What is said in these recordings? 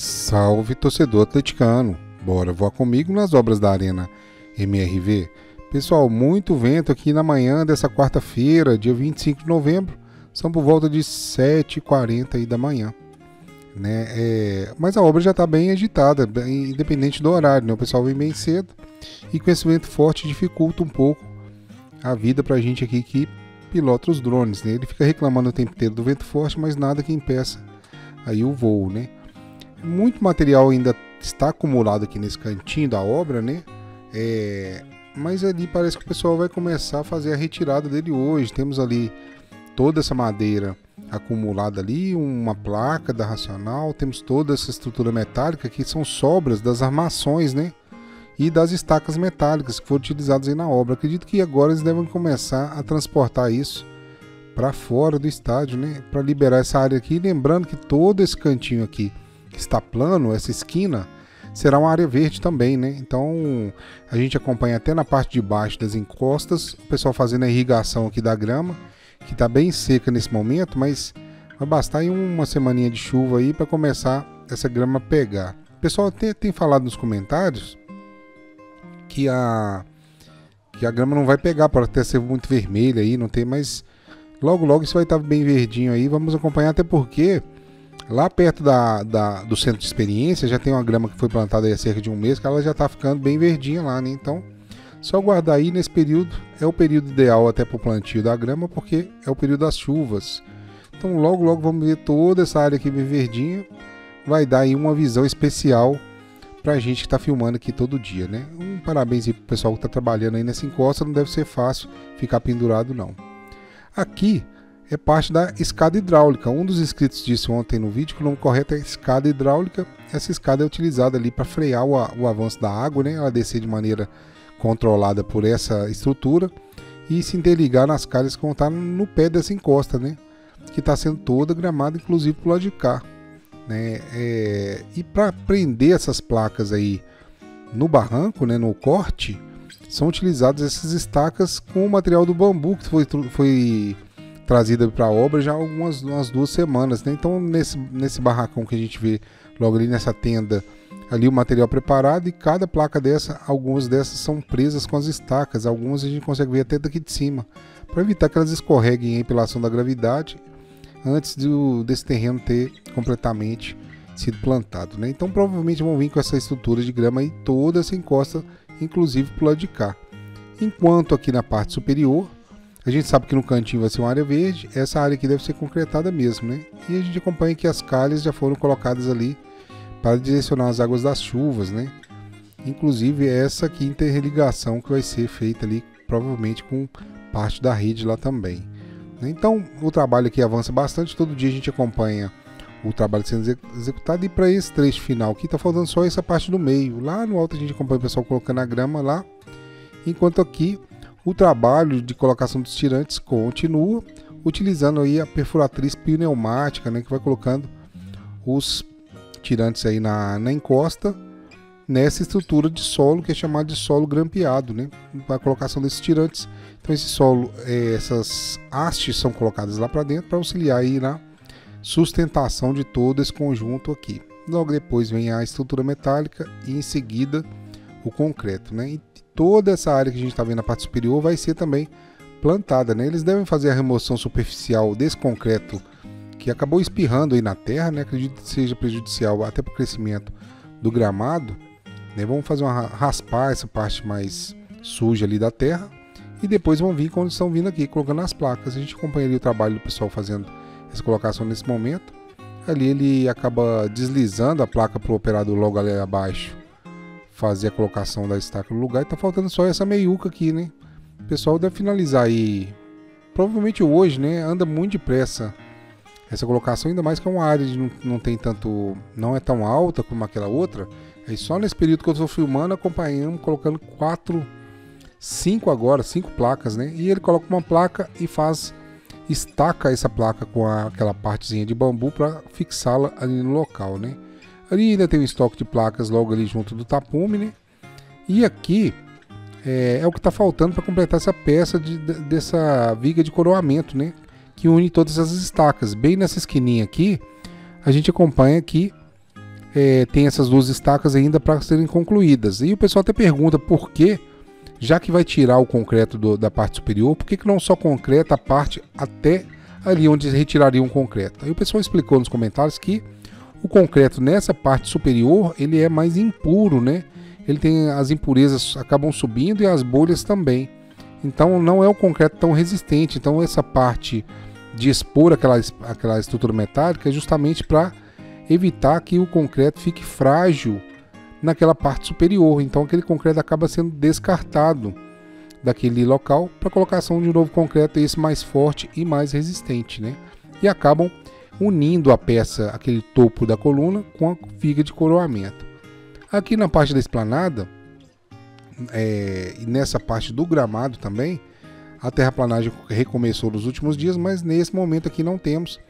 Salve torcedor atleticano! Bora voar comigo nas obras da Arena MRV. Pessoal, muito vento aqui na manhã dessa quarta-feira, dia 25 de novembro. São por volta de 7h40 da manhã. Né? É... mas a obra já está bem agitada, independente do horário. Né? O pessoal vem bem cedo e com esse vento forte dificulta um pouco a vida para a gente aqui que pilota os drones. Né? Ele fica reclamando o tempo inteiro do vento forte, mas nada que impeça aí o voo. Né? Muito material ainda está acumulado aqui nesse cantinho da obra, né? É, mas ali parece que o pessoal vai começar a fazer a retirada dele hoje. Temos ali toda essa madeira acumulada ali, uma placa da Racional, temos toda essa estrutura metálica que são sobras das armações, né? E das estacas metálicas que foram utilizadas aí na obra. Acredito que agora eles devem começar a transportar isso para fora do estádio, né? Para liberar essa área aqui. Lembrando que todo esse cantinho aqui está plano, essa esquina, será uma área verde também, né? Então a gente acompanha até na parte de baixo das encostas, o pessoal fazendo a irrigação aqui da grama, que está bem seca nesse momento, mas vai bastar em uma semaninha de chuva aí para começar essa grama pegar. O pessoal tem, tem falado nos comentários que a que a grama não vai pegar, pode até ser muito vermelha aí, não tem, mas logo logo isso vai estar bem verdinho aí. Vamos acompanhar até porque Lá perto da, da, do centro de experiência já tem uma grama que foi plantada há cerca de um mês, que ela já está ficando bem verdinha lá, né? Então, só guardar aí nesse período é o período ideal até para o plantio da grama, porque é o período das chuvas. Então, logo, logo vamos ver toda essa área aqui bem verdinha. Vai dar aí uma visão especial para a gente que está filmando aqui todo dia, né? Um parabéns aí pro pessoal que está trabalhando aí nessa encosta, não deve ser fácil ficar pendurado não. Aqui é parte da escada hidráulica. Um dos inscritos disse ontem no vídeo que o nome correto é escada hidráulica. Essa escada é utilizada ali para frear o, o, avanço da água, né? ela descer de maneira controlada por essa estrutura e se interligar nas calhas que vão estar no pé dessa encosta, né? que está sendo toda gramada, inclusive para lado de cá. Né? É... e para prender essas placas aí no barranco, né? no corte, são utilizadas essas estacas com o material do bambu que foi, foi trazida para a obra já há algumas umas duas semanas. Né? Então, nesse, nesse barracão que a gente vê logo ali nessa tenda, ali o material preparado e cada placa dessa, algumas dessas são presas com as estacas, algumas a gente consegue ver até daqui de cima, para evitar que elas escorreguem pela ação da gravidade antes do, desse terreno ter completamente sido plantado. Né? Então, provavelmente vão vir com essa estrutura de grama e toda essa encosta, inclusive para o lado de cá. Enquanto aqui na parte superior a gente sabe que no cantinho vai ser uma área verde, essa área aqui deve ser concretada mesmo, né? E a gente acompanha que as calhas já foram colocadas ali para direcionar as águas das chuvas, né? Inclusive essa aqui interligação que vai ser feita ali, provavelmente com parte da rede lá também. Então o trabalho aqui avança bastante, todo dia a gente acompanha o trabalho sendo executado e para esse trecho final aqui está faltando só essa parte do meio. Lá no alto a gente acompanha o pessoal colocando a grama lá, enquanto aqui o trabalho de colocação dos tirantes continua, utilizando aí a perfuratriz pneumática, né, que vai colocando os tirantes aí na, na encosta nessa estrutura de solo que é chamada de solo grampeado, né? A colocação desses tirantes. Então esse solo, é, essas hastes são colocadas lá para dentro para auxiliar aí na sustentação de todo esse conjunto aqui. Logo depois vem a estrutura metálica e em seguida o concreto, né? E toda essa área que a gente está vendo na parte superior vai ser também plantada. Né? Eles devem fazer a remoção superficial desse concreto que acabou espirrando aí na terra, né? acredito que seja prejudicial até para o crescimento do gramado. Né? Vamos fazer uma raspar essa parte mais suja ali da terra e depois vão vir quando estão vindo aqui colocando as placas. A gente acompanha o trabalho do pessoal fazendo essa colocação nesse momento. Ali ele acaba deslizando a placa para o operador logo ali abaixo fazer a colocação da estaca no lugar e tá faltando só essa meiuca aqui, né? O pessoal deve finalizar aí, provavelmente hoje, né? Anda muito depressa essa colocação, ainda mais que é uma área de não, não tem tanto, não é tão alta como aquela outra. Aí só nesse período que eu estou filmando, acompanhando, colocando quatro, cinco agora, cinco placas, né? E ele coloca uma placa e faz estaca essa placa com a, aquela partezinha de bambu para fixá-la ali no local, né? Ali ainda tem um estoque de placas logo ali junto do tapume, né? E aqui é, é o que está faltando para completar essa peça de, de, dessa viga de coroamento, né? Que une todas as estacas. Bem nessa esquininha aqui, a gente acompanha que é, tem essas duas estacas ainda para serem concluídas. E o pessoal até pergunta por que, já que vai tirar o concreto do, da parte superior, por que, que não só concreta a parte até ali onde retiraria um concreto? Aí o pessoal explicou nos comentários que o concreto nessa parte superior ele é mais impuro, né? Ele tem as impurezas acabam subindo e as bolhas também. Então não é um concreto tão resistente. Então essa parte de expor aquela, aquela estrutura metálica é justamente para evitar que o concreto fique frágil naquela parte superior. Então aquele concreto acaba sendo descartado daquele local para colocação de um novo concreto esse mais forte e mais resistente, né? E acabam unindo a peça, aquele topo da coluna, com a viga de coroamento. Aqui na parte da esplanada, é, e nessa parte do gramado também, a terraplanagem recomeçou nos últimos dias, mas nesse momento aqui não temos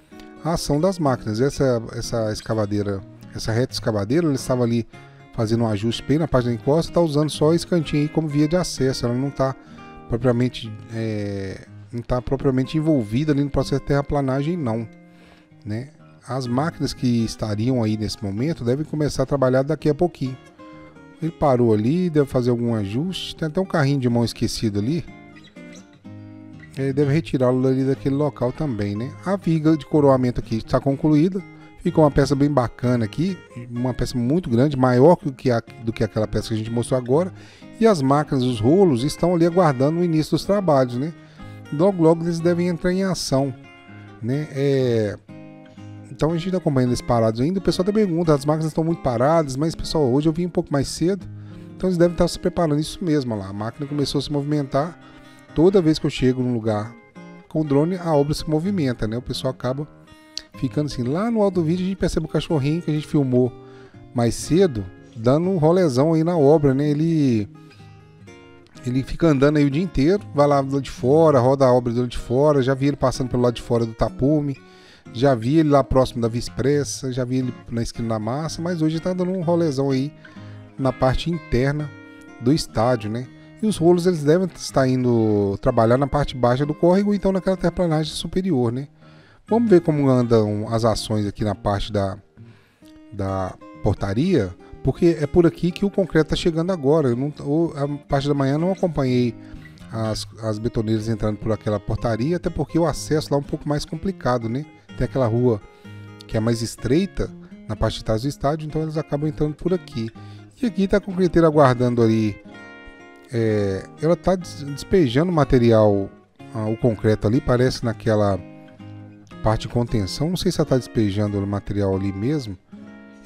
a ação das máquinas. Essa, essa escavadeira, essa reta escavadeira, ela estava ali fazendo um ajuste bem na parte da encosta, está usando só esse cantinho aí como via de acesso. Ela não está propriamente, é, não está propriamente envolvida ali no processo de terraplanagem, não. Né? As máquinas que estariam aí nesse momento devem começar a trabalhar daqui a pouquinho. Ele parou ali, deve fazer algum ajuste. Tem até um carrinho de mão esquecido ali. Ele deve retirá-lo ali daquele local também, né? A viga de coroamento aqui está concluída. Ficou uma peça bem bacana aqui, uma peça muito grande, maior do que, a, do que aquela peça que a gente mostrou agora. E as máquinas, os rolos, estão ali aguardando o início dos trabalhos, né? Logo, logo eles devem entrar em ação, né? É... Então a gente está acompanhando esses parados ainda. O pessoal até pergunta, as máquinas estão muito paradas, mas pessoal, hoje eu vim um pouco mais cedo, então eles devem estar se preparando. Isso mesmo, lá. A máquina começou a se movimentar toda vez que eu chego num lugar com o drone, a obra se movimenta, né? O pessoal acaba ficando assim. Lá no alto do vídeo a gente percebe o cachorrinho que a gente filmou mais cedo, dando um rolezão aí na obra, né? Ele ele fica andando aí o dia inteiro, vai lá do lado de fora, roda a obra do lado de fora, já vi ele passando pelo lado de fora do tapume, já vi ele lá próximo da Vispressa, já vi ele na esquina da massa, mas hoje está dando um rolezão aí na parte interna do estádio, né? E os rolos eles devem estar indo trabalhar na parte baixa do córrego, então naquela terraplanagem superior, né? Vamos ver como andam as ações aqui na parte da, da portaria, porque é por aqui que o concreto está chegando agora. Eu não, a parte da manhã não acompanhei as, as betoneiras entrando por aquela portaria, até porque o acesso lá é um pouco mais complicado, né? Tem aquela rua que é mais estreita na parte de trás do estádio, então eles acabam entrando por aqui. E aqui está a concreteira aguardando ali é, ela está despejando material, ah, o concreto ali, parece naquela parte de contenção. Não sei se ela está despejando o material ali mesmo.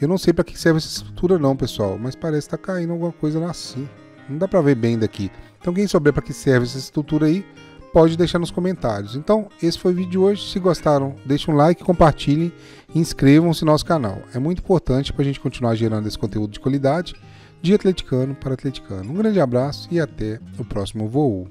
Eu não sei para que serve essa estrutura não, pessoal, mas parece que está caindo alguma coisa lá assim. Não dá para ver bem daqui. Então quem souber para que serve essa estrutura aí, pode deixar nos comentários. Então, esse foi o vídeo de hoje. Se gostaram, deixem um like, compartilhem e inscrevam-se no nosso canal. É muito importante para a gente continuar gerando esse conteúdo de qualidade de atleticano para atleticano. Um grande abraço e até o próximo voo.